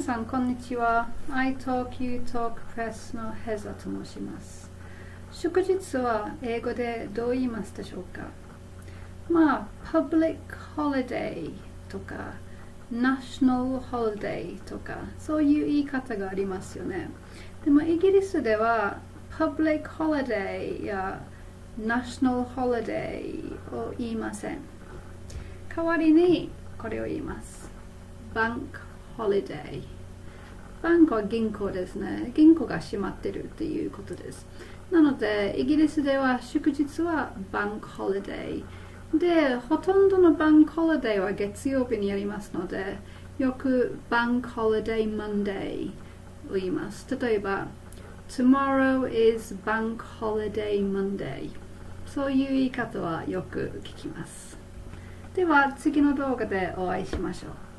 皆さん、こんにちは。iTalk You Talk Press のヘザと申します。祝日は英語でどう言いますでしょうか？まあ、Public Holiday とか National Holiday とかそういう言い方がありますよね。でもイギリスでは Public Holiday や National Holiday を言いません。代わりにこれを言います。Bank Holiday。 Bank は銀行ですね。銀行が閉まってるっていうことです。なので、イギリスでは祝日は Bank Holiday。で、ほとんどの Bank Holiday は月曜日にやりますので、よく Bank Holiday Monday を言います。例えば、Tomorrow is Bank Holiday Monday。そういう言い方はよく聞きます。では、次の動画でお会いしましょう。